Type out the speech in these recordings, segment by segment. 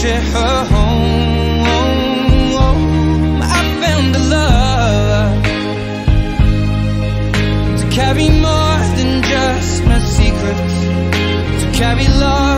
Share her oh, home. Oh, oh, I found a love to carry more than just my secrets, to carry love,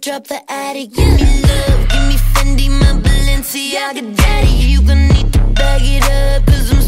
drop the attic. Give me love, give me Fendi, my Balenciaga daddy. You gonna need to bag it up cause I'm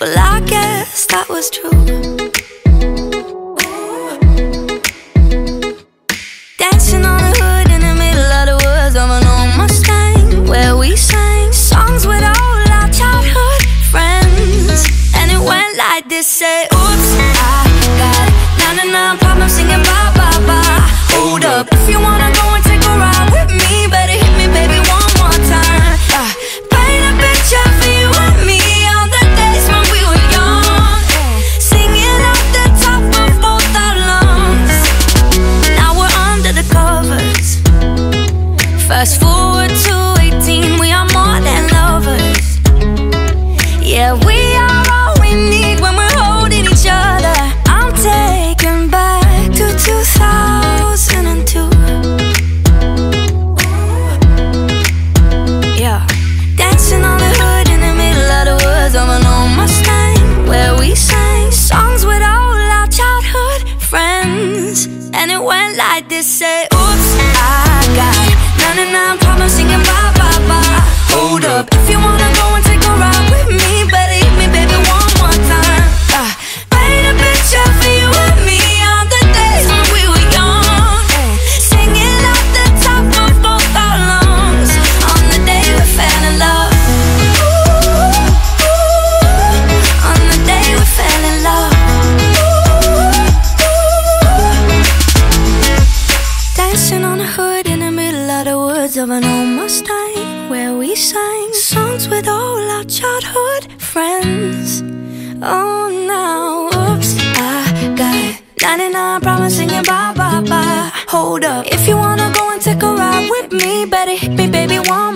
Well, I guess that was true. went like this Say, oops, I got 99 problems in your hold up. If you wanna go and take a ride with me, better hit me, baby, one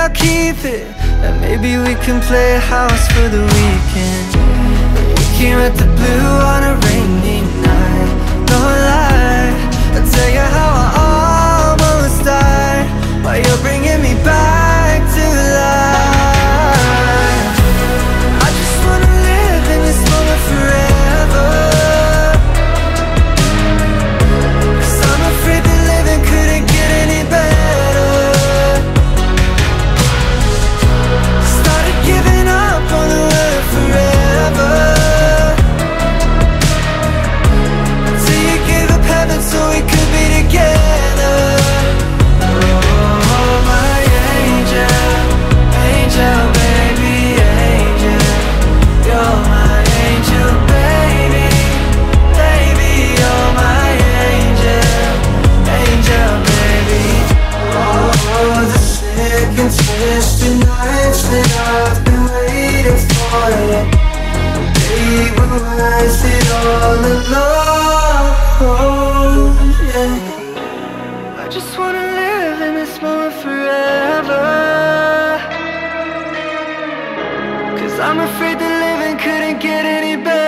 I'll keep it. And maybe we can play house for the weekend. We came at the blue on a rainy night. No lie, I'll tell you how afraid the living couldn't get any better.